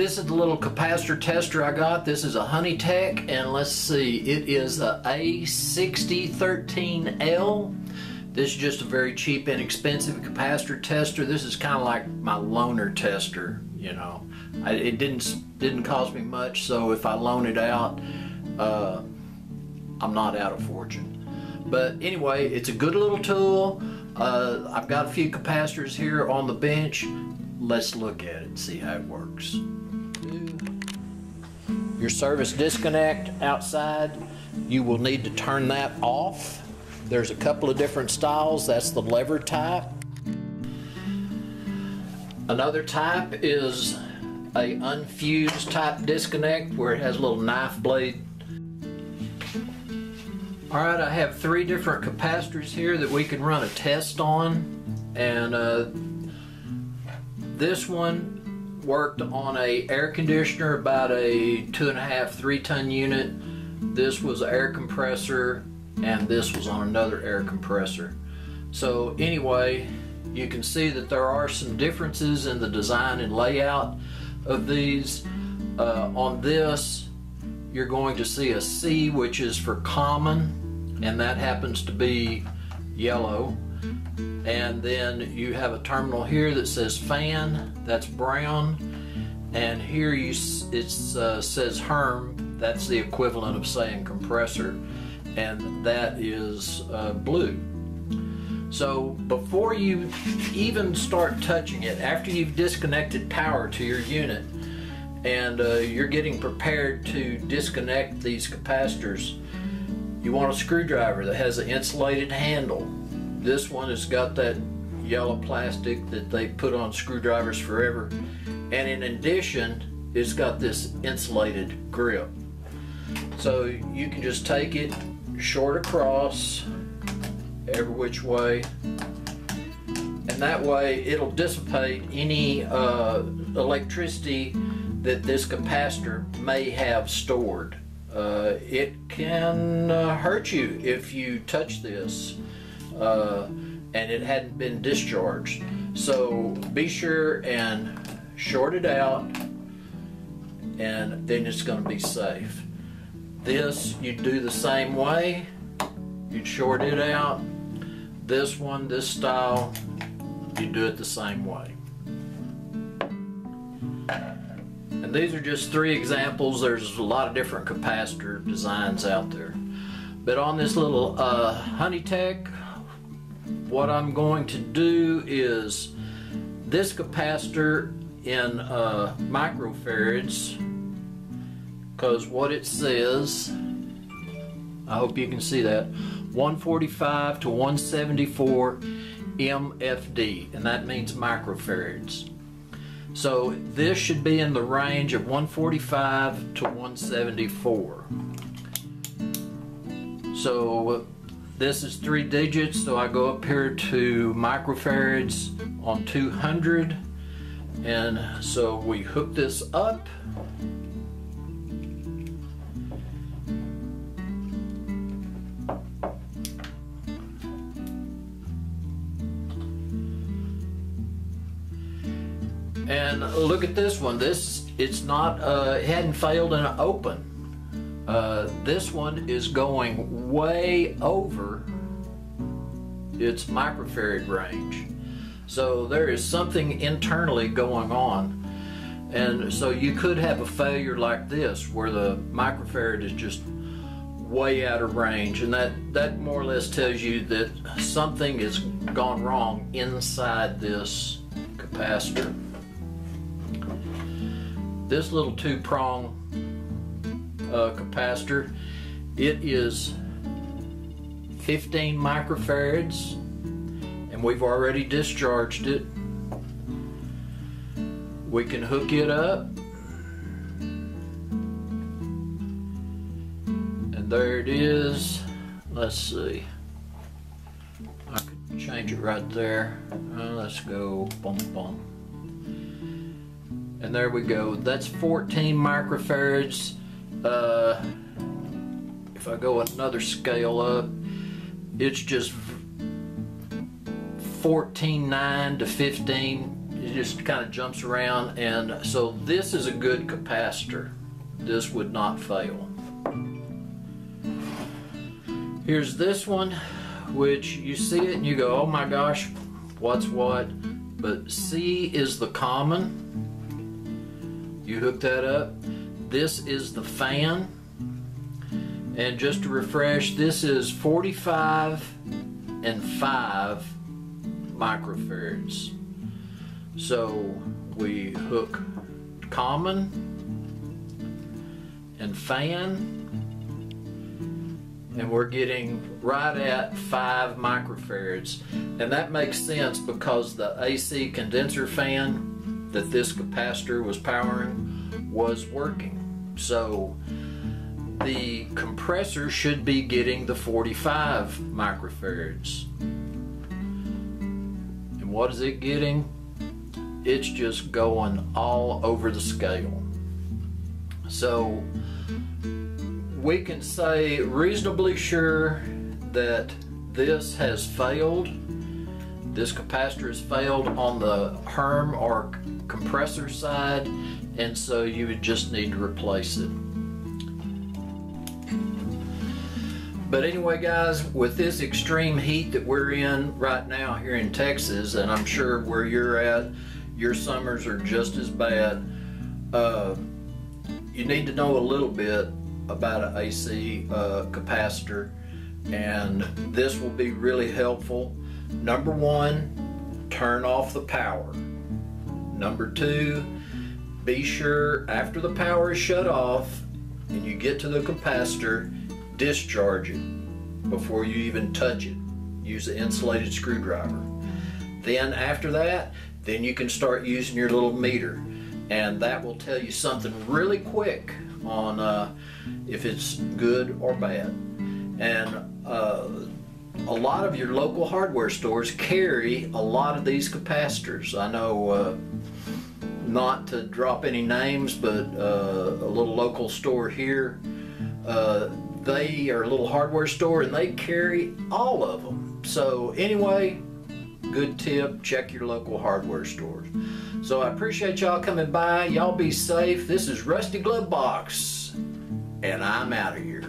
This is the little capacitor tester I got. This is a HoneyTek, and let's see, it is a A6013L. This is just a very cheap, inexpensive capacitor tester. This is kind of like my loaner tester, you know. I, it didn't didn't cost me much, so if I loan it out, uh, I'm not out of fortune. But anyway, it's a good little tool. Uh, I've got a few capacitors here on the bench. Let's look at it and see how it works. Your service disconnect outside, you will need to turn that off. There's a couple of different styles. That's the lever type. Another type is a unfused type disconnect where it has a little knife blade all right, I have three different capacitors here that we can run a test on. And uh, this one worked on a air conditioner, about a two and a half, three ton unit. This was an air compressor, and this was on another air compressor. So anyway, you can see that there are some differences in the design and layout of these. Uh, on this, you're going to see a C, which is for common, and that happens to be yellow. And then you have a terminal here that says fan, that's brown. And here you, it uh, says Herm, that's the equivalent of saying compressor, and that is uh, blue. So before you even start touching it, after you've disconnected power to your unit, and uh, you're getting prepared to disconnect these capacitors, you want a screwdriver that has an insulated handle. This one has got that yellow plastic that they put on screwdrivers forever. And in addition, it's got this insulated grip. So you can just take it short across every which way and that way it'll dissipate any uh, electricity that this capacitor may have stored. Uh, it can uh, hurt you if you touch this uh, and it hadn't been discharged. So be sure and short it out and then it's going to be safe. This you do the same way. You'd short it out. This one, this style, you do it the same way. And these are just three examples. There's a lot of different capacitor designs out there. But on this little uh, HoneyTek, what I'm going to do is this capacitor in uh, microfarads because what it says I hope you can see that 145 to 174 MFD and that means microfarads so this should be in the range of 145 to 174. So this is three digits, so I go up here to microfarads on 200. And so we hook this up And look at this one. This it's not uh, it hadn't failed in an open. Uh, this one is going way over its microfarad range. So there is something internally going on. And so you could have a failure like this where the microfarad is just way out of range and that that more or less tells you that something has gone wrong inside this capacitor this little two prong uh, capacitor, it is 15 microfarads and we've already discharged it. We can hook it up and there it is. Let's see. I could change it right there. Uh, let's go boom boom. And there we go. That's 14 microfarads. Uh, if I go another scale up, it's just 14.9 to 15. it just kind of jumps around and so this is a good capacitor. This would not fail. Here's this one which you see it and you go oh my gosh what's what? But C is the common. You hook that up. This is the fan and just to refresh this is 45 and 5 microfarads. So we hook common and fan. And we're getting right at 5 microfarads. And that makes sense because the AC condenser fan that this capacitor was powering was working. So the compressor should be getting the 45 microfarads and what is it getting it's just going all over the scale. So we can say reasonably sure that this has failed. This capacitor has failed on the Herm or compressor side and so you would just need to replace it. But anyway, guys, with this extreme heat that we're in right now here in Texas, and I'm sure where you're at, your summers are just as bad. Uh, you need to know a little bit about an AC uh, capacitor, and this will be really helpful. Number one, turn off the power. Number two, be sure after the power is shut off and you get to the capacitor, discharge it before you even touch it. Use an insulated screwdriver. Then after that, then you can start using your little meter and that will tell you something really quick on uh, if it's good or bad. And uh, a lot of your local hardware stores carry a lot of these capacitors. I know uh, not to drop any names, but uh, a little local store here, uh, they are a little hardware store and they carry all of them. So anyway, good tip, check your local hardware stores. So I appreciate y'all coming by. Y'all be safe. This is Rusty Glove Box, and I'm out of here.